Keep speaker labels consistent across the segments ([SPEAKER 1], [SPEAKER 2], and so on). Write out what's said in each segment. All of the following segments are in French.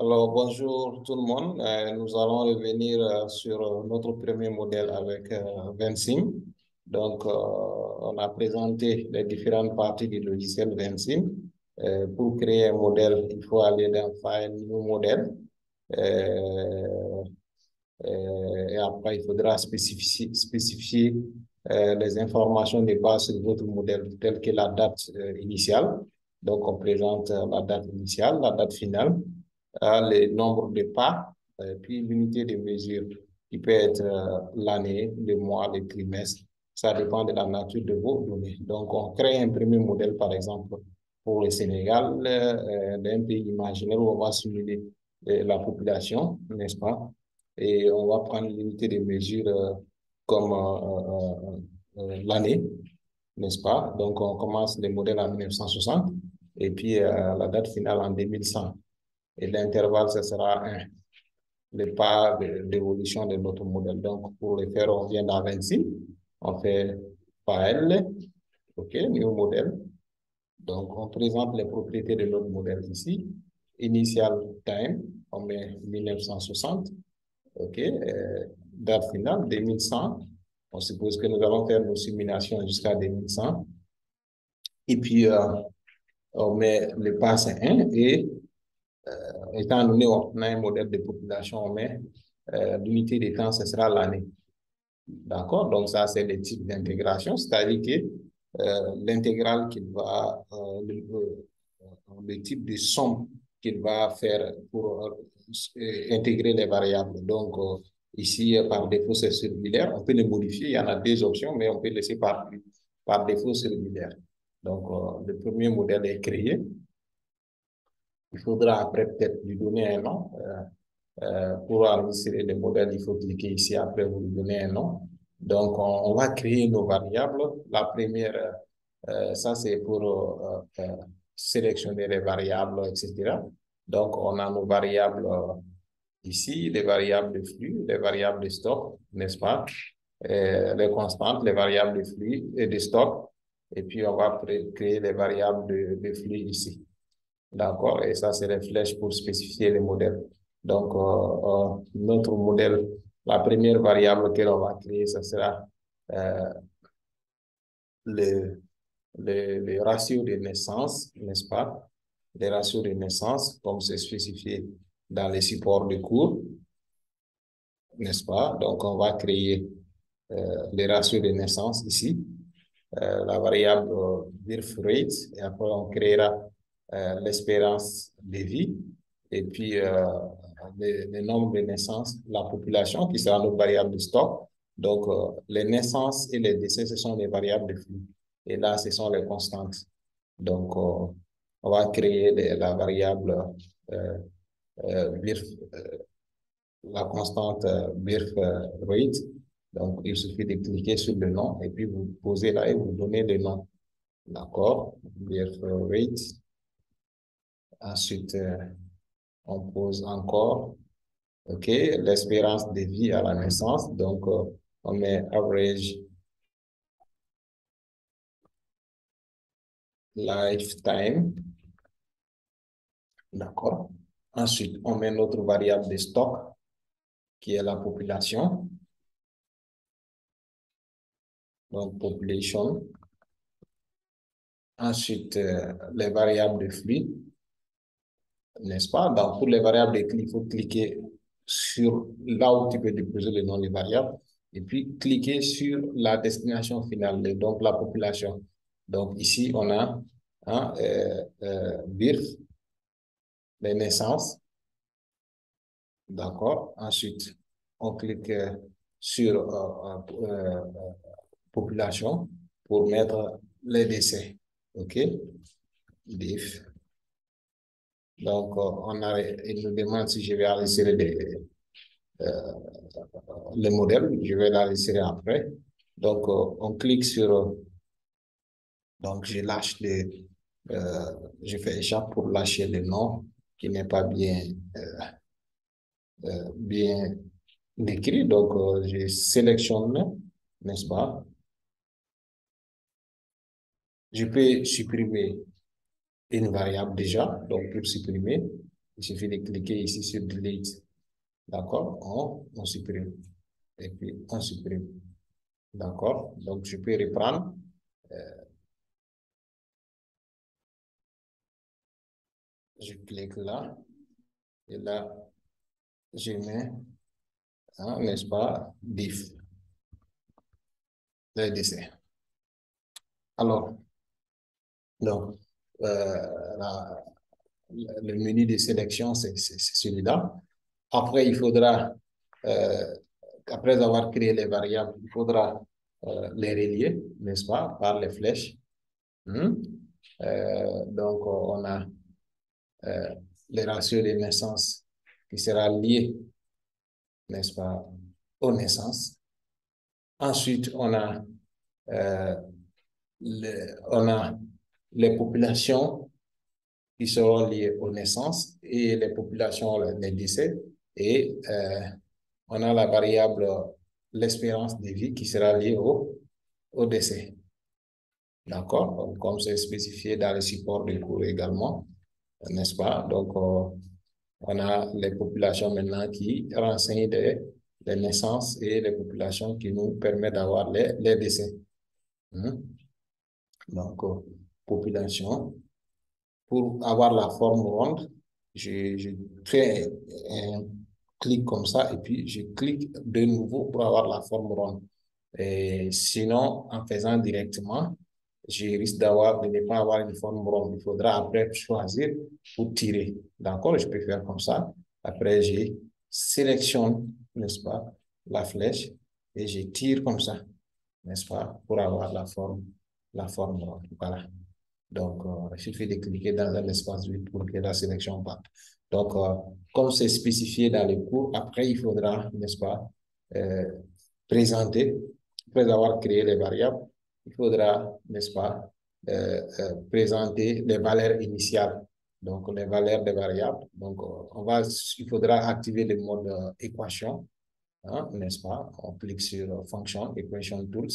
[SPEAKER 1] Alors, bonjour tout le monde. Euh, nous allons revenir euh, sur euh, notre premier modèle avec Vencim. Donc, on a présenté les différentes parties du logiciel Vencim. pour créer un modèle, il faut aller dans File, New Model. et après, il faudra spécifier, les informations de base sur votre modèle, telles que la date initiale. Donc, on présente la date initiale, la date finale, le nombre de pas, euh, puis l'unité de mesure qui peut être euh, l'année, le mois, le trimestre. Ça dépend de la nature de vos données. Donc, on crée un premier modèle, par exemple, pour le Sénégal, euh, d'un pays imaginaire où on va simuler la population, n'est-ce pas? Et on va prendre l'unité de mesure comme l'année, n'est-ce pas? Donc, on commence le modèle en 1960 et puis la date finale en 2100 et l'intervalle, ce sera 1. Le pas d'évolution de, notre modèle. Donc, pour le faire, on vient dans 26, on fait L, OK, new modèle. Donc, on présente les propriétés de notre modèle ici. Initial time, on met 1960, OK, euh, date finale, 2100. On suppose que nous allons faire nos simulations jusqu'à 2100. Et puis, euh, on met le pass 1 et étant donné qu'on a un modèle de population, mais euh, l'unité de temps, ce sera l'année. D'accord? Donc, ça, c'est le type d'intégration, c'est-à-dire que euh, l'intégrale qu'il va, le, type de somme qu'il va faire pour intégrer les variables. Donc, ici, par défaut, c'est circulaire. On peut le modifier. Il y en a deux options, mais on peut laisser par, par défaut circulaire. Donc, le premier modèle est créé. Il faudra après peut-être lui donner un nom. Euh, euh, pour enregistrer le modèle, il faut cliquer ici, après vous lui donnez un nom. Donc, on, va créer nos variables. La première, euh, ça c'est pour sélectionner les variables, etc. Donc, on a nos variables ici, les variables de flux, les variables de stock, n'est-ce pas? les constantes, les variables de flux et de stock. Et puis, on va créer les variables de, de flux ici. D'accord? Et ça, c'est les flèches pour spécifier les modèles. Donc, euh, euh, notre modèle, la première variable que l'on va créer, ce sera euh, le, le, ratio de naissance, n'est-ce pas? Les ratios de naissance, comme c'est spécifié dans les supports de cours, n'est-ce pas? Donc, on va créer euh, les ratios de naissance ici, la variable birth rate, et après on créera l'espérance de vie et puis euh, le, nombre de naissances, la population qui sera notre variable de stock. Donc, euh, les naissances et les décès, ce sont les variables de flux. Et là, ce sont les constantes. Donc, on va créer la variable birth, la constante birth rate. Donc, il suffit de cliquer sur le nom et puis vous posez là et vous donnez le nom. D'accord? Birth rate. Ensuite, euh, on pose encore, OK, l'espérance de vie à la naissance. Donc, euh, on met average lifetime. D'accord. Ensuite, on met notre variable de stock, qui est la population. Donc, population. Ensuite, euh, les variables de flux n'est-ce pas? Dans toutes les variables il faut cliquer sur là où tu peux déposer le nom des variables et puis cliquer sur la destination finale, donc la population. Donc ici, on a hein, euh, euh, les naissances. D'accord. Ensuite, on clique euh, sur population pour mettre les décès. OK? Diff. Donc, euh, on a, il nous demande si je vais insérer les, euh, le modèle. Je vais l'insérer après. Donc, euh, on clique sur... Donc, je lâche les... Euh, je fais échappe pour lâcher le nom qui n'est pas bien, euh, bien décrit. Donc, je sélectionne, n'est-ce pas? Je peux supprimer une variable déjà, donc pour supprimer, Il suffit de cliquer ici sur Delete. D'accord? On, on supprime. Et puis, on supprime. D'accord? Donc, je peux reprendre. Euh, je clique là. Et là, je mets, hein, n'est-ce pas, diff. Le. Alors, donc, euh, le menu de sélection, c'est celui-là. Après, il faudra, euh, après avoir créé les variables, il faudra euh, les relier, n'est-ce pas, par les flèches. Hmm? donc, on a les ratios de naissance qui sera lié, n'est-ce pas, aux naissances. Ensuite, on a, on a les populations qui seront liées aux naissances et les populations, les décès. Et euh, on a la variable l'espérance de vie qui sera liée au, au décès. D'accord? Comme c'est spécifié dans le support du cours également, n'est-ce pas? Donc, euh, on a les populations maintenant qui renseignent des, naissances et les populations qui nous permettent d'avoir les, les décès. Hmm? Donc, euh, population. Pour avoir la forme ronde, je, fais un clic comme ça et puis je clique de nouveau pour avoir la forme ronde. Sinon, en faisant directement, je risque d'avoir, de ne pas avoir une forme ronde. Il faudra après choisir ou tirer. D'accord? Je peux faire comme ça. Après, je sélectionne, n'est-ce pas, la flèche et je tire comme ça, n'est-ce pas, pour avoir la forme, la forme ronde. Voilà. Donc, euh, il suffit de cliquer dans un espace vide pour que la sélection parte. Donc, euh, comme c'est spécifié dans le cours, après, il faudra, n'est-ce pas, euh, présenter, après avoir créé les variables, il faudra, n'est-ce pas, présenter les valeurs initiales. Donc, les valeurs des variables. Donc, on va, il faudra activer le mode équation, hein, n'est-ce pas? On clique sur Function, Equation Tools.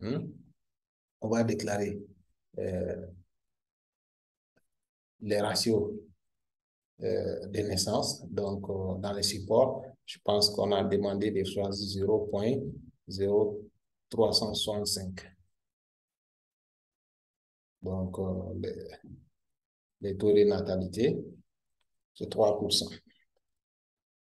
[SPEAKER 1] Hmm. On va déclarer euh, les ratios euh, de naissance. Donc, euh, dans les supports, je pense qu'on a demandé de choisir 0.0365. Donc, les, taux de natalité, c'est 3%.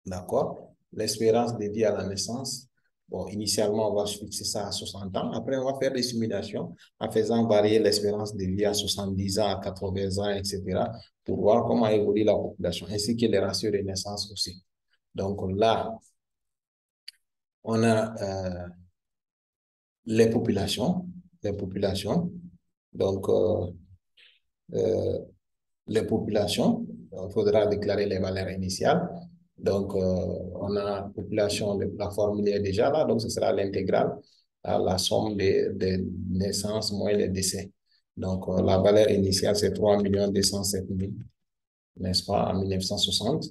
[SPEAKER 1] D'accord? L'espérance de vie à la naissance, Bon, initialement, on va fixer ça à 60 ans. Après, on va faire des simulations en faisant varier l'espérance de vie à 70 ans, à 80 ans, etc., pour voir comment évolue la population, ainsi que les ratios de naissance aussi. Donc là, on a euh, les populations, les populations. Donc, euh, euh, les populations, il faudra déclarer les valeurs initiales. Donc, euh, on a population, de, la formule est déjà là, donc ce sera l'intégrale, la somme des, naissances moins les décès. Donc, euh, la valeur initiale, c'est 3 207 000, n'est-ce pas, en 1960.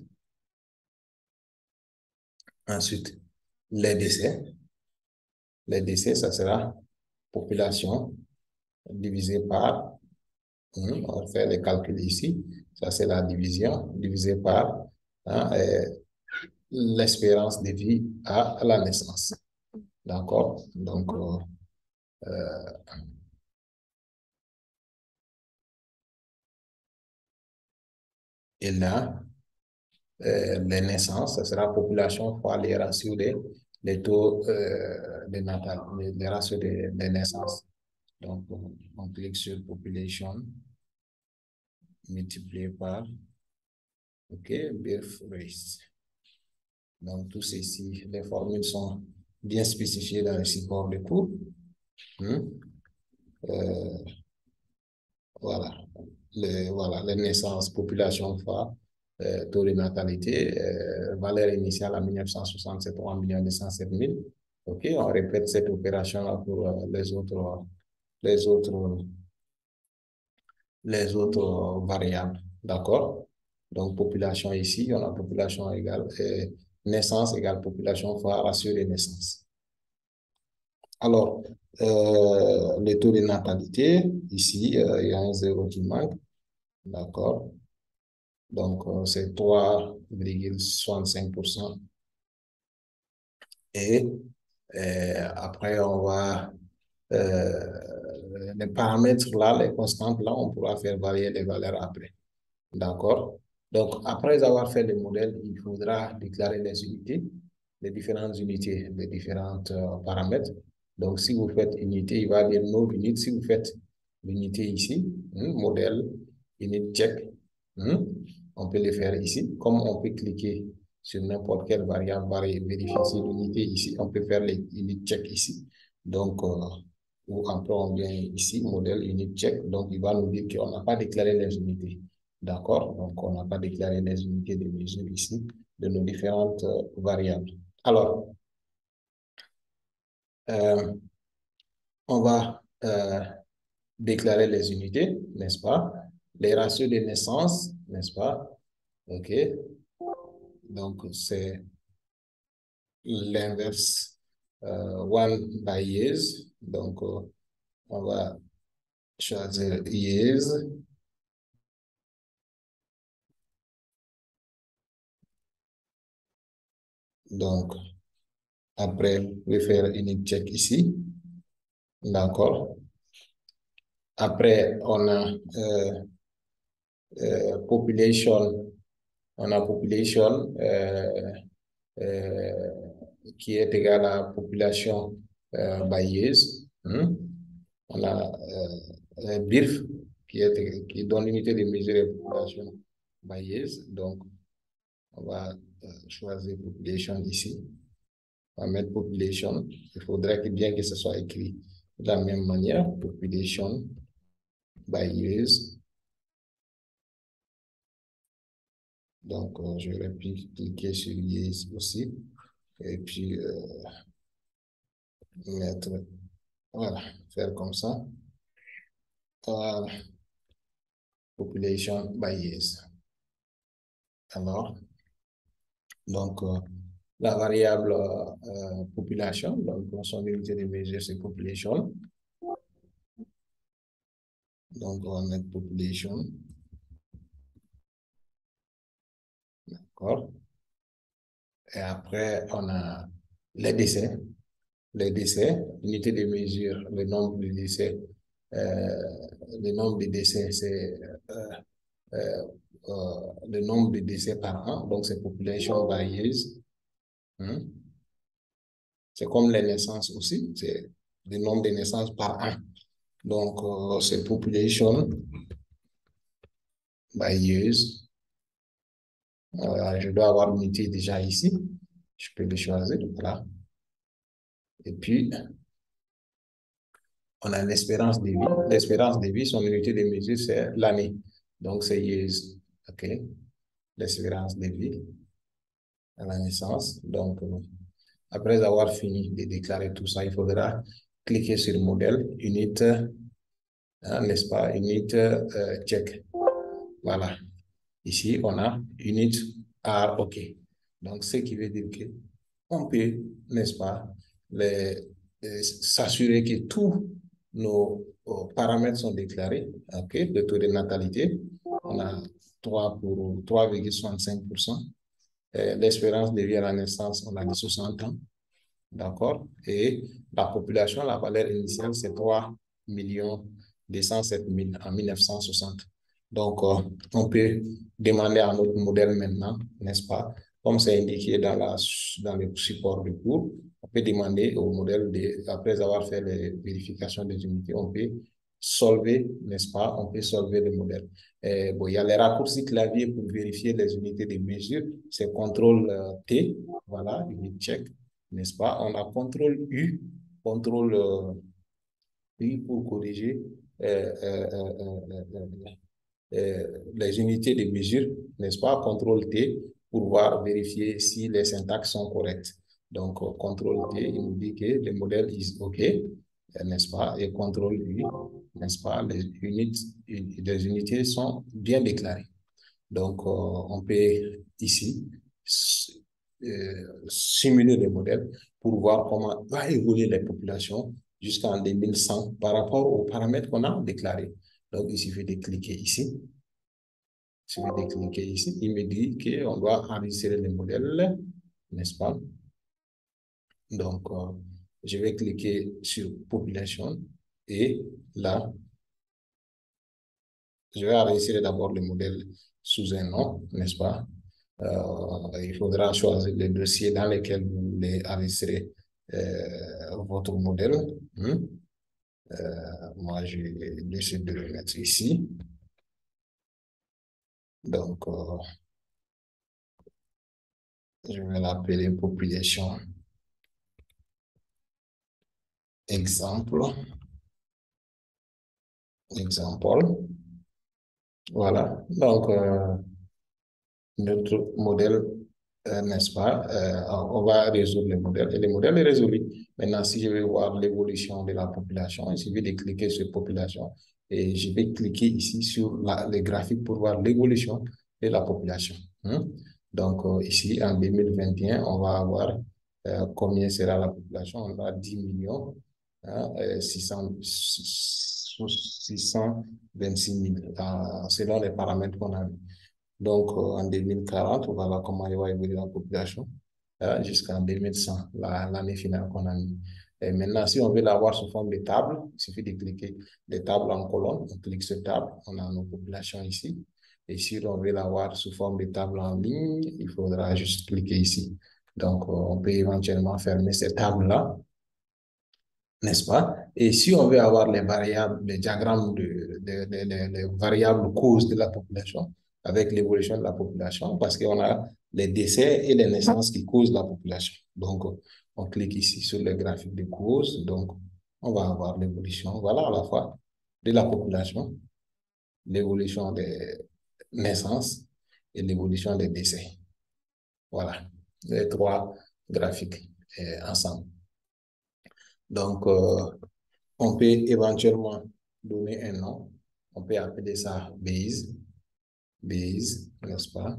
[SPEAKER 1] Ensuite, les décès. Les décès, ça sera population divisé par, on faire les calculs ici, ça c'est la division, divisé par Hein, l'espérance de vie à la naissance. D'accord? Donc, euh, euh, et là, euh, les naissances, ce sera population fois les ratios des les taux de natal, les, ratios des de naissances. Donc, on clique sur population multiplié par OK, race. Donc, tout ceci, les formules sont bien spécifiées dans le support de cours. Hmm? Euh, voilà. Les, voilà, les naissances, population fois, euh, taux de natalité, euh, valeur initiale 1960, c'est 3 207 000. OK, on répète cette opération-là pour les autres, les autres, les autres variables. D'accord? Donc, population ici, on a population égale, euh, naissance égale population fois ratio de naissance. Alors, euh, le taux de natalité, ici, euh, il y a un zéro qui manque. D'accord. Donc, c'est 3,65%. Et après, on va les paramètres là, les constantes là, on pourra faire varier les valeurs après. D'accord Donc, après avoir fait le modèle, il faudra déclarer les unités, les différentes unités, les différents euh, paramètres. Donc, si vous faites unité, il va dire nos unités. Si vous faites l'unité ici, hein, modèle, unit check, hein, on peut le faire ici. Comme on peut cliquer sur n'importe quelle variable, vérifier si l'unité ici, on peut faire les unit check ici. Donc, euh, ou après on vient ici, modèle unit check, donc il va nous dire qu'on n'a pas déclaré les unités. D'accord Donc, on n'a pas déclaré les unités de mesure ici de nos différentes euh, variables. Alors, euh, on va euh, déclarer les unités, n'est-ce pas? Les ratios de naissance, n'est-ce pas? OK. Donc, c'est l'inverse one by years. Donc, on va choisir years. Donc, après, je vais faire une check ici. D'accord. Après, on a euh, euh, population, on a population euh, qui est égale à population bailleuse. Hmm. On a BIRF qui, est, qui donne l'unité de mesure de population bailleuse. Donc, on va choisir population ici. On va mettre population. Il faudrait que bien que ce soit écrit de la même manière, population by years. Donc, euh, je vais cliquer sur years aussi. Et puis, euh, mettre, voilà, faire comme ça. population by years. Alors, donc, euh, la variable euh, population, donc son unité de mesure, c'est population. Donc, on mettre population. D'accord. Et après, on a les décès. Les décès, l'unité de mesure, le nombre de décès. Euh, le nombre de décès, c'est euh, le nombre de décès par an, donc c'est population varieuse. Hein. C'est comme les naissances aussi, c'est le nombre de naissances par an. Donc, euh, c'est population varieuse. Euh, je dois avoir l'unité déjà ici. Je peux le choisir, voilà. Et puis, on a l'espérance de vie. L'espérance de vie, son unité de mesure, c'est l'année. Donc, c'est years. OK? L'espérance de vie à la naissance. Donc, après avoir fini de déclarer tout ça, il faudra cliquer sur modèle, unit, hein, n'est-ce pas, unit euh, check. Voilà. Ici, on a unit R OK. Donc, ce qui veut dire que on peut, n'est-ce pas, euh, s'assurer que tous nos euh, paramètres sont déclarés, OK, le taux de natalité, on a 3 pour 3,65%. L'espérance de vie à la naissance, on a dit 60 ans. D'accord? Et la population, la valeur initiale, c'est 3 207 000 en 1960. Donc, euh, on peut demander à notre modèle maintenant, n'est-ce pas? Comme c'est indiqué dans, le support du cours, on peut demander au modèle, après avoir fait les vérifications des unités, on peut solver, n'est-ce pas? On peut solver le modèle. Et, bon, il y a les raccourcis clavier pour vérifier les unités de mesure. C'est CTRL euh, T, voilà, unit check, n'est-ce pas? On a CTRL U, CTRL euh, U pour corriger euh, les unités de mesure, n'est-ce pas? CTRL T pour voir, vérifier si les syntaxes sont correctes. Donc, CTRL T, il nous dit que le modèle est OK, n'est-ce pas? Et CTRL U, n'est-ce pas, les, unités, les unités sont bien déclarées. Donc, euh, on peut ici euh, simuler les modèles pour voir comment va évoluer les populations jusqu'en 2100 par rapport aux paramètres qu'on a déclarés. Donc, il suffit de cliquer ici. Je vais cliquer ici. Il me dit qu'on doit enregistrer le modèle, n'est-ce pas? Donc, euh, je vais cliquer sur population et là, je vais enregistrer d'abord le modèle sous un nom, n'est-ce pas? Euh, il faudra choisir le dossier dans lequel vous voulez enregistrer euh, votre modèle. Hmm? Euh, moi, je décide de le mettre ici. Donc, je vais l'appeler population exemple. Exemple. Voilà. Donc, notre modèle, euh, n'est-ce pas, euh, on va résoudre le modèle et le modèle est résolu. Maintenant, si je veux voir l'évolution de la population, il suffit de cliquer sur population et je vais cliquer ici sur les graphiques pour voir l'évolution de la population. Hein. Donc, euh, ici, en 2021, on va avoir combien sera la population? On a 10 millions, hein, 600, 626 000, selon les paramètres qu'on a vu. Donc, euh, en 2040, voilà comment il va évoluer la population euh, jusqu'en 2100, l'année finale qu'on a mis. Et maintenant, si on veut l'avoir sous forme de table, il suffit de cliquer des tables en colonne. On clique sur table, on a nos populations ici. Et si on veut l'avoir sous forme de table en ligne, il faudra juste cliquer ici. Donc, euh, on peut éventuellement fermer cette table-là, n'est-ce pas? Et si on veut avoir les variables, les diagrammes de, les variables causes de la population, avec l'évolution de la population parce qu'on a les décès et les naissances qui causent la population. Donc, on clique ici sur le graphique de causes. Donc, on va avoir l'évolution, voilà, à la fois de la population, l'évolution des naissances et l'évolution des décès. Voilà, les trois graphiques eh, ensemble. Donc, euh, on peut éventuellement donner un nom. On peut appeler ça base base, n'est-ce pas,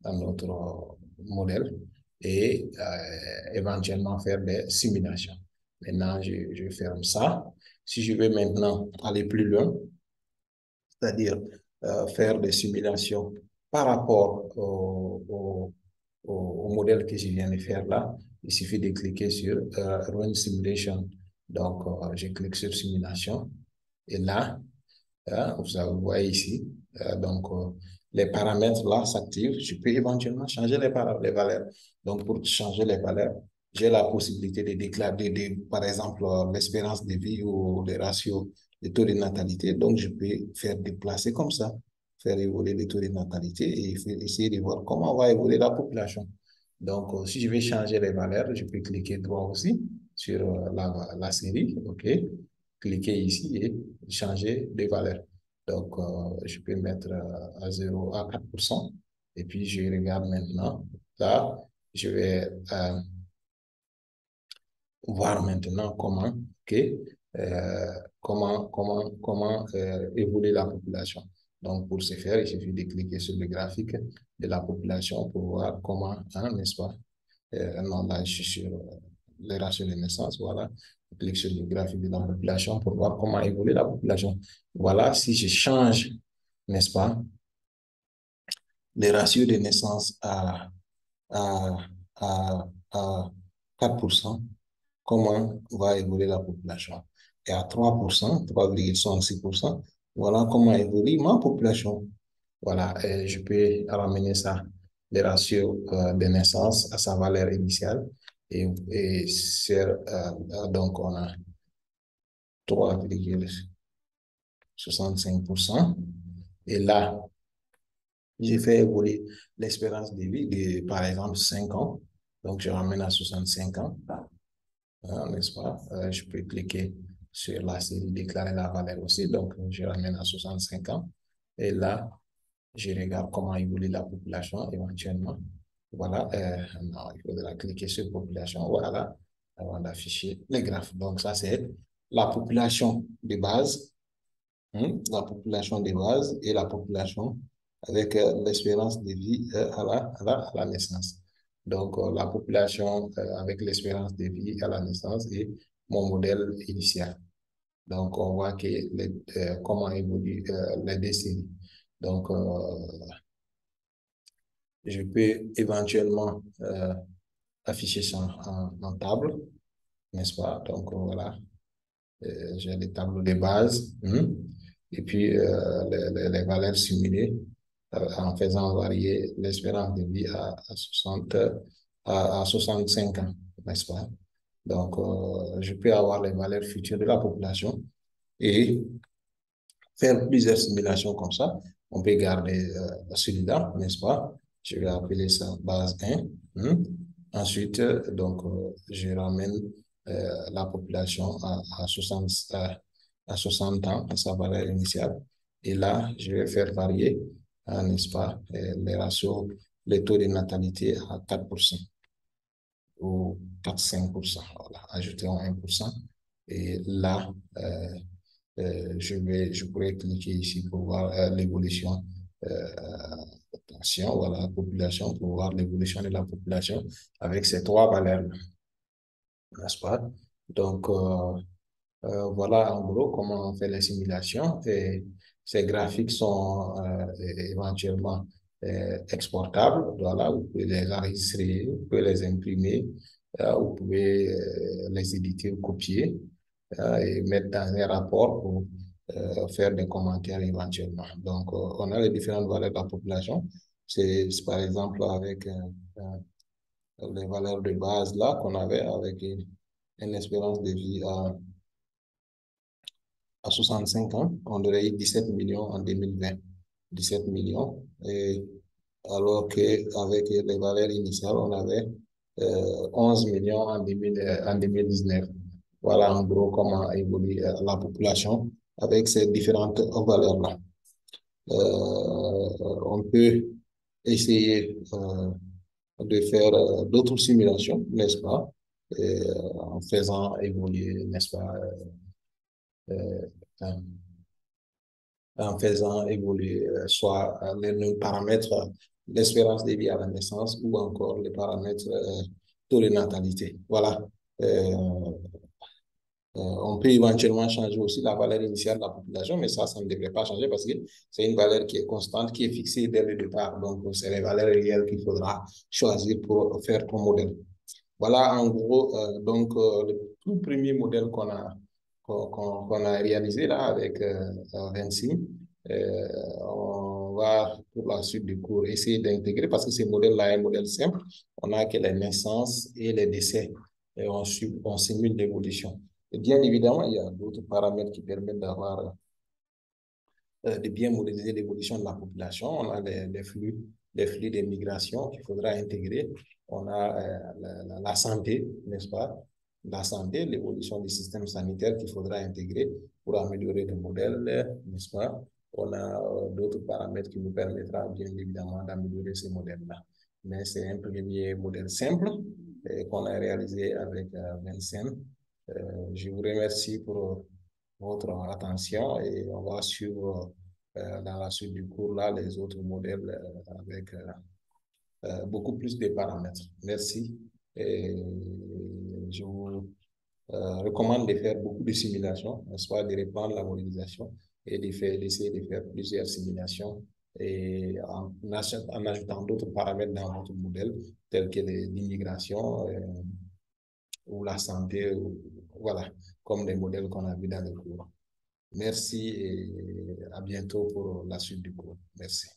[SPEAKER 1] dans notre modèle et euh, éventuellement faire des simulations. Maintenant, je, ferme ça. Si je veux maintenant aller plus loin, c'est-à-dire euh, faire des simulations par rapport au, modèle que je viens de faire là, il suffit de cliquer sur euh, Run Simulation. Donc, je clique sur Simulation. Et là, hein, vous voyez ici, euh, donc, euh, les paramètres là s'activent. Je peux éventuellement changer les, les valeurs. Donc, pour changer les valeurs, j'ai la possibilité de déclarer, de, par exemple, euh, l'espérance de vie ou les ratios, les taux de natalité. Donc, je peux faire déplacer comme ça, faire évoluer les taux de natalité et essayer de voir comment va évoluer la population. Donc, si je vais changer les valeurs, je peux cliquer droit aussi sur la, la série, OK? Cliquer ici et changer les valeurs. Donc, euh, je peux mettre euh, à 0 à 4%. Et puis, je regarde maintenant. Là, je vais euh, voir maintenant comment, comment, comment, comment évoluer la population. Donc, pour ce faire, il suffit de cliquer sur le graphique de la population pour voir comment, hein, n'est-ce pas? non, là, je suis sur les ratios de naissance, voilà clique sur le graphique de la population pour voir comment évolue la population. Voilà, si je change, n'est-ce pas, les ratios de naissance à, à, à, à 4%, comment va évoluer la population? Et à 3%, 3,66%, voilà comment évolue ma population. Voilà, et je peux ramener ça, les ratios euh, de naissance à sa valeur initiale et, et euh, donc on a 3,65%. Et là, j'ai fait évoluer l'espérance de vie de, par exemple, 5 ans. Donc, je ramène à 65 ans. Hein, n'est-ce pas? Euh, je peux cliquer sur la série déclarer la valeur aussi. Donc, je ramène à 65 ans. Et là, je regarde comment évolue la population éventuellement. Voilà, euh, non, il faudra cliquer sur population, voilà, avant d'afficher les graphes. Donc, ça, c'est la population de base, hein, la population de base et la population avec euh, l'espérance de vie euh, à, la, à, la, naissance. Donc, la population avec l'espérance de vie à la naissance et mon modèle initial. Donc, on voit que les, comment évoluent les décennies. Donc, je peux éventuellement afficher ça en, table, n'est-ce pas? Donc, voilà, j'ai les tableaux de base, hein, et puis les, les, valeurs simulées en faisant varier l'espérance de vie à, 60, à, 65 ans, n'est-ce pas? Donc, euh, je peux avoir les valeurs futures de la population et faire plusieurs simulations comme ça. On peut garder euh, celui-là, n'est-ce pas? Je vais appeler ça base 1. Hein. Ensuite, donc, euh, je ramène la population à, à, 60, à 60 ans, à sa valeur initiale. Et là, je vais faire varier ah, n'est-ce pas, les ratios, les taux de natalité à 4% ou 4-5%. Voilà, ajoutons 1%. Et là, euh, euh, je, pourrais cliquer ici pour voir euh, l'évolution. Attention, voilà, population, pour voir l'évolution de la population avec ces trois valeurs N'est-ce pas? Donc, voilà en gros comment on fait les simulations. Et ces graphiques sont euh, éventuellement euh, exportables. Voilà, vous pouvez les enregistrer, vous pouvez les imprimer, euh, vous pouvez les éditer ou copier et mettre dans un rapport pour faire des commentaires éventuellement. Donc, on a les différentes valeurs de la population. C'est par exemple avec les valeurs de base là qu'on avait avec une espérance de vie à à 65 ans, on aurait eu 17 millions en 2020. 17 millions. Et alors qu'avec les valeurs initiales, on avait 11 euh, millions en, 2019. Euh, voilà en gros comment évolue euh, la population avec ces différentes valeurs-là. on peut essayer de faire d'autres simulations, n'est-ce pas, en faisant évoluer, n'est-ce pas, euh, en faisant évoluer euh, soit euh, les paramètres l'espérance de vie à la naissance ou encore les paramètres de la natalité. Voilà. On peut éventuellement changer aussi la valeur initiale de la population, mais ça, ça ne devrait pas changer parce que c'est une valeur qui est constante, qui est fixée dès le départ. Donc, c'est les valeurs réelles qu'il faudra choisir pour faire ton modèle. Voilà, en gros, donc, le tout premier modèle qu'on a qu'on a réalisé là avec euh. Euh, on va, pour la suite du cours, essayer d'intégrer, parce que ce modèle-là est un modèle simple. On a que les naissances et les décès. Et on simule l'évolution. Bien évidemment, il y a d'autres paramètres qui permettent d'avoir euh, de bien modéliser l'évolution de la population. On a les, flux, les flux de migration qu'il faudra intégrer. On a la, la, santé, n'est-ce pas? la santé, l'évolution du système sanitaire qu'il faudra intégrer pour améliorer le modèle, n'est-ce pas? On a euh, d'autres paramètres qui nous permettra bien évidemment d'améliorer ce modèle-là. Mais c'est un premier modèle simple qu'on a réalisé avec euh, Vincent. Euh, je vous remercie pour votre attention et on va suivre dans la suite du cours là les autres modèles avec beaucoup plus de paramètres. Merci. Et je vous euh, recommande de faire beaucoup de simulations, soit de reprendre la modélisation et d'essayer de, faire plusieurs simulations et en, ajoutant d'autres paramètres dans votre modèle, tels que l'immigration euh, ou la santé, voilà, comme des modèles qu'on a vus dans le cours. Merci et à bientôt pour la suite du cours. Merci.